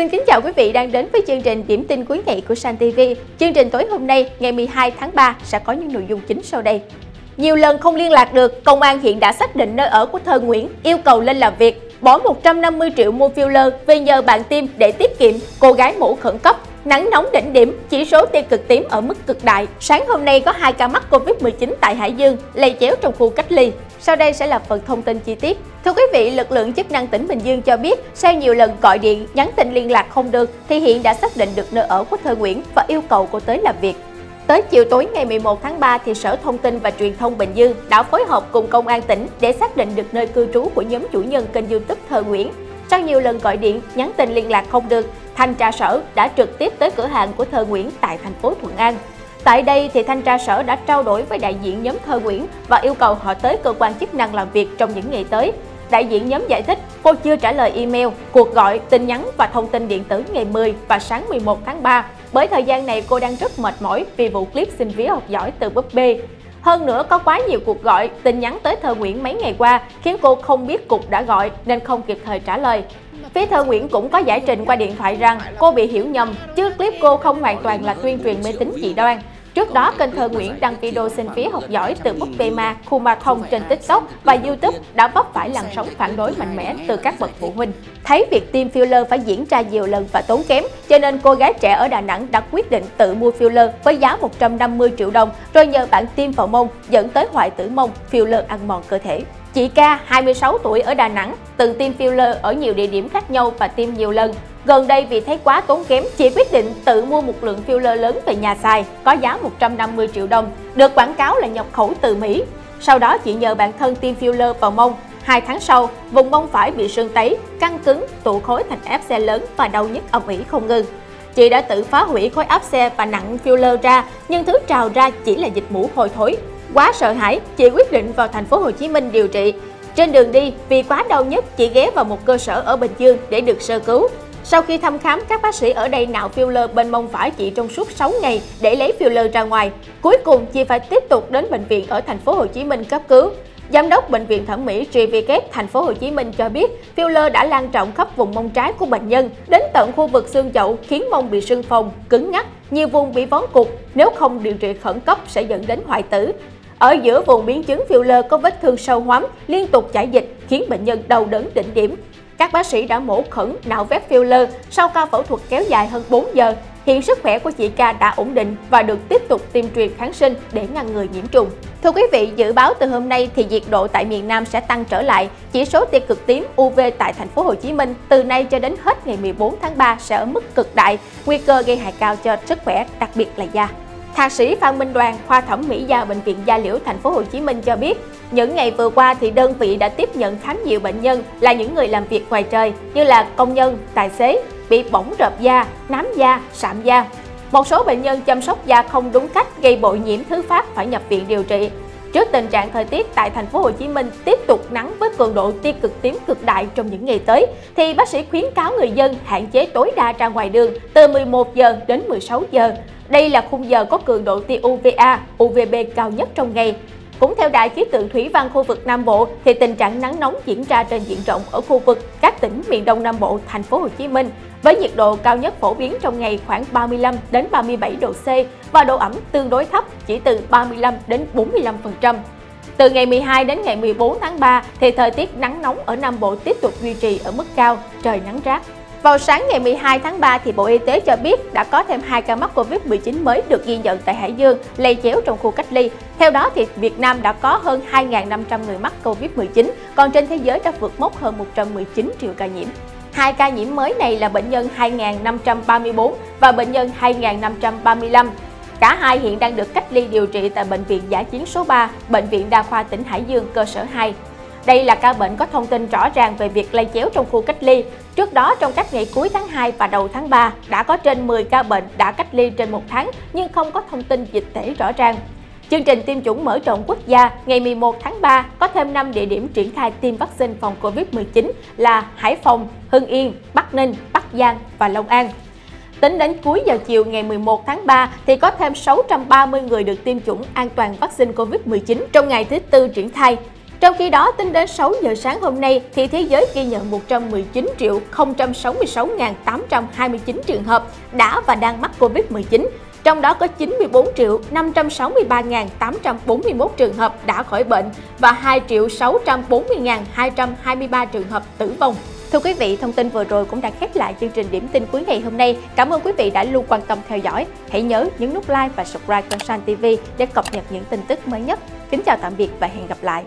Xin kính chào quý vị đang đến với chương trình Điểm tin cuối ngày của San TV. Chương trình tối hôm nay, ngày 12 tháng 3 sẽ có những nội dung chính sau đây. Nhiều lần không liên lạc được, công an hiện đã xác định nơi ở của Thơ Nguyễn, yêu cầu lên làm việc. Bỏ 150 triệu mua filler về nhờ bạn tim để tiết kiệm, cô gái mổ khẩn cấp Nắng nóng đỉnh điểm, chỉ số tia cực tím ở mức cực đại. Sáng hôm nay có hai ca mắc Covid-19 tại Hải Dương, lây chéo trong khu cách ly. Sau đây sẽ là phần thông tin chi tiết. Thưa quý vị, lực lượng chức năng tỉnh Bình Dương cho biết sau nhiều lần gọi điện, nhắn tin liên lạc không được thì hiện đã xác định được nơi ở của Thơ Nguyễn và yêu cầu cô tới làm việc. Tới chiều tối ngày 11 tháng 3 thì Sở Thông tin và Truyền thông Bình Dương đã phối hợp cùng Công an tỉnh để xác định được nơi cư trú của nhóm chủ nhân kênh YouTube Thơ Nguyễn. Sau nhiều lần gọi điện, nhắn tin liên lạc không được, thanh tra sở đã trực tiếp tới cửa hàng của Thơ Nguyễn tại thành phố Thuận An. Tại đây thì thanh tra sở đã trao đổi với đại diện nhóm Thơ Nguyễn và yêu cầu họ tới cơ quan chức năng làm việc trong những ngày tới. Đại diện nhóm giải thích cô chưa trả lời email, cuộc gọi, tin nhắn và thông tin điện tử ngày 10 và sáng 11 tháng 3. Bởi thời gian này cô đang rất mệt mỏi vì vụ clip xin vé học giỏi từ búp bê. Hơn nữa có quá nhiều cuộc gọi, tin nhắn tới Thơ Nguyễn mấy ngày qua khiến cô không biết cục đã gọi nên không kịp thời trả lời. Phía thơ Nguyễn cũng có giải trình qua điện thoại rằng cô bị hiểu nhầm, chứ clip cô không hoàn toàn là tuyên truyền mê tín dị đoan. Trước đó, kênh Thơ Nguyễn đăng video xin phía học giỏi từ búp bê ma, khu ma thông trên TikTok và YouTube đã vấp phải làn sóng phản đối mạnh mẽ từ các bậc phụ huynh. Thấy việc tiêm filler phải diễn ra nhiều lần và tốn kém, cho nên cô gái trẻ ở Đà Nẵng đã quyết định tự mua filler với giá 150 triệu đồng rồi nhờ bạn tiêm vào mông dẫn tới hoại tử mông, filler ăn mòn cơ thể. Chị Ca, 26 tuổi ở Đà Nẵng, từng tiêm filler ở nhiều địa điểm khác nhau và tiêm nhiều lần. Gần đây vì thấy quá tốn kém, chị quyết định tự mua một lượng filler lớn về nhà xài, có giá 150 triệu đồng, được quảng cáo là nhập khẩu từ Mỹ. Sau đó chị nhờ bạn thân tiêm filler vào mông. Hai tháng sau, vùng mông phải bị sưng tấy, căng cứng, tụ khối thành áp xe lớn và đau nhức âm ỉ không ngừng. Chị đã tự phá hủy khối áp xe và nặng filler ra, nhưng thứ trào ra chỉ là dịch mũ hôi thối, Quá sợ hãi, chị quyết định vào thành phố Hồ Chí Minh điều trị. Trên đường đi, vì quá đau nhất, chị ghé vào một cơ sở ở Bình Dương để được sơ cứu. Sau khi thăm khám, các bác sĩ ở đây nạo filler bên mông phải chị trong suốt 6 ngày để lấy filler ra ngoài. Cuối cùng, chị phải tiếp tục đến bệnh viện ở thành phố Hồ Chí Minh cấp cứu. Giám đốc bệnh viện thẩm mỹ JVK thành phố Hồ Chí Minh cho biết, filler đã lan rộng khắp vùng mông trái của bệnh nhân, đến tận khu vực xương chậu khiến mông bị sưng phồng, cứng ngắc, nhiều vùng bị vón cục, nếu không điều trị khẩn cấp sẽ dẫn đến hoại tử. Ở giữa vùng biến chứng filler có vết thương sâu hoắm, liên tục chảy dịch khiến bệnh nhân đau đớn đỉnh điểm. Các bác sĩ đã mổ khẩn nạo vét filler sau ca phẫu thuật kéo dài hơn 4 giờ. Hiện sức khỏe của chị Ca đã ổn định và được tiếp tục tiêm truyền kháng sinh để ngăn ngừa nhiễm trùng. Thưa quý vị, dự báo từ hôm nay thì nhiệt độ tại miền Nam sẽ tăng trở lại. Chỉ số tia cực tím UV tại thành phố Hồ Chí Minh từ nay cho đến hết ngày 14 tháng 3 sẽ ở mức cực đại, nguy cơ gây hại cao cho sức khỏe, đặc biệt là da. Thạc sĩ Phan Minh Đoàn, khoa thẩm mỹ da bệnh viện Gia Liễu thành phố Hồ Chí Minh cho biết, những ngày vừa qua thì đơn vị đã tiếp nhận khám nhiều bệnh nhân là những người làm việc ngoài trời như là công nhân, tài xế bị bỏng rợp da, nám da, sạm da. Một số bệnh nhân chăm sóc da không đúng cách gây bội nhiễm thứ phát phải nhập viện điều trị. Trước tình trạng thời tiết tại thành phố Hồ Chí Minh tiếp tục nắng với cường độ tia cực tím cực đại trong những ngày tới thì bác sĩ khuyến cáo người dân hạn chế tối đa ra ngoài đường từ 11 giờ đến 16 giờ đây là khung giờ có cường độ tia UVA, UVB cao nhất trong ngày. Cũng theo Đài khí tượng thủy văn khu vực Nam Bộ thì tình trạng nắng nóng diễn ra trên diện rộng ở khu vực các tỉnh miền Đông Nam Bộ, thành phố Hồ Chí Minh với nhiệt độ cao nhất phổ biến trong ngày khoảng 35 đến 37 độ C và độ ẩm tương đối thấp chỉ từ 35 đến 45%. Từ ngày 12 đến ngày 14 tháng 3 thì thời tiết nắng nóng ở Nam Bộ tiếp tục duy trì ở mức cao, trời nắng rát. Vào sáng ngày 12 tháng 3 thì Bộ Y tế cho biết đã có thêm 2 ca mắc Covid-19 mới được ghi nhận tại Hải Dương, lây chéo trong khu cách ly. Theo đó thì Việt Nam đã có hơn 2.500 người mắc Covid-19, còn trên thế giới đã vượt mốc hơn 119 triệu ca nhiễm. Hai ca nhiễm mới này là bệnh nhân 2.534 và bệnh nhân 2.535. Cả hai hiện đang được cách ly điều trị tại Bệnh viện Giả chiến số 3, Bệnh viện Đa khoa tỉnh Hải Dương cơ sở 2. Đây là ca bệnh có thông tin rõ ràng về việc lây chéo trong khu cách ly. Trước đó, trong các ngày cuối tháng 2 và đầu tháng 3, đã có trên 10 ca bệnh đã cách ly trên một tháng nhưng không có thông tin dịch tễ rõ ràng. Chương trình tiêm chủng mở rộng quốc gia ngày 11 tháng 3 có thêm 5 địa điểm triển khai tiêm vaccine phòng COVID-19 là Hải Phòng, Hưng Yên, Bắc Ninh, Bắc Giang và Long An. Tính đến cuối giờ chiều ngày 11 tháng 3 thì có thêm 630 người được tiêm chủng an toàn vaccine COVID-19 trong ngày thứ tư triển khai Trong khi đó, tính đến 6 giờ sáng hôm nay thì thế giới ghi nhận 119 triệu 066.829 trường hợp đã và đang mắc Covid-19, trong đó có 94 triệu 563.841 trường hợp đã khỏi bệnh và 2 triệu 640.223 trường hợp tử vong. Thưa quý vị, thông tin vừa rồi cũng đã khép lại chương trình điểm tin cuối ngày hôm nay. Cảm ơn quý vị đã luôn quan tâm theo dõi. Hãy nhớ nhấn nút like và subscribe kênh San TV để cập nhật những tin tức mới nhất. Kính chào tạm biệt và hẹn gặp lại.